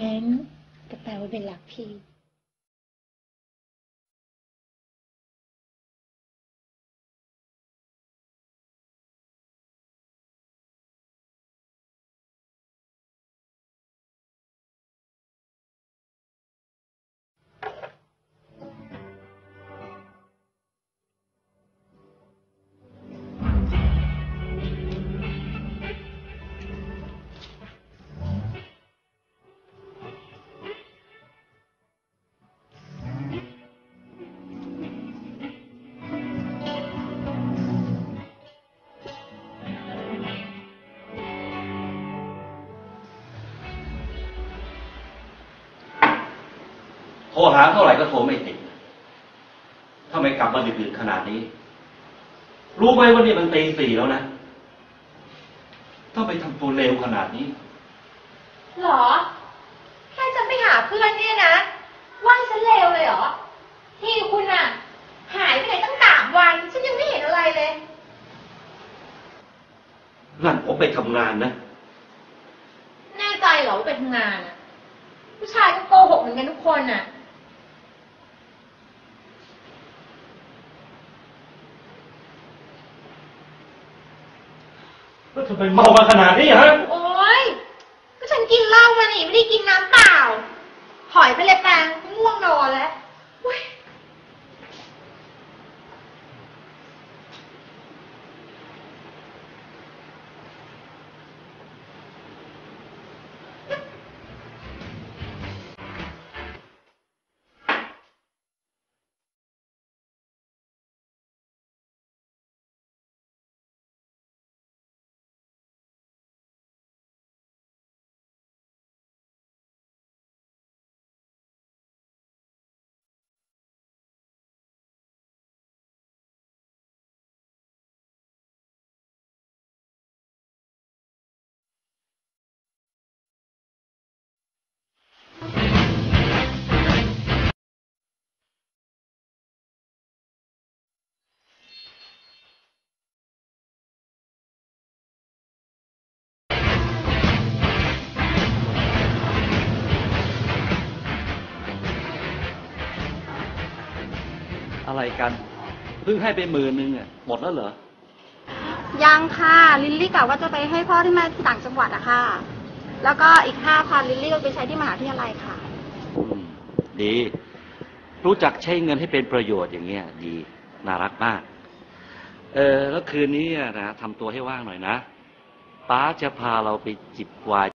งั้นก็แปลว่าเป็นหลักพี่ โทรหาเท่าไหร่ก็โทรไม่ติดทำไมกลับมาดึกๆขนาดนี้ รู้ไหมว่านี่มันตีสี่แล้วนะต้องไปทำตัวเร็วขนาดนี้หรอ แค่จะไปหาเพื่อนเนี่ยนะ ว่าฉันเลวเลยเหรอ ที่คุณอะหายไปไหนตั้งสามวัน ฉันยังไม่เห็นอะไรเลยนั่นผมไปทำงานนะ แน่ใจเหรอว่าไปทำงานอะผู้ชายก็โกหกเหมือนกันทุกคนอะ แล้วทำไมเมามาขนาดนี้ฮะ โอ๊ย ก็ฉันกินเหล้ามานี่ไม่ได้กินน้ำเปล่า หอยไปเลยแปงง่วงนอนแล้ว อะไรกันเพิ่งให้ไปหมื่นนึงอะหมดแล้วเหรอ ยังค่ะ ลิลลี่กะว่าจะไปให้พ่อที่มาที่ต่างจังหวัดอะค่ะ แล้วก็อีกห้าพันลิลลี่ก็ไปใช้ที่มหาวิทยาลัยค่ะ อืม ดี รู้จักใช้เงินให้เป็นประโยชน์อย่างเงี้ย ดี น่ารักมาก เออ แล้วคืนนี้อะนะทำตัวให้ว่างหน่อยนะป้าจะพาเราไปจิบไวน์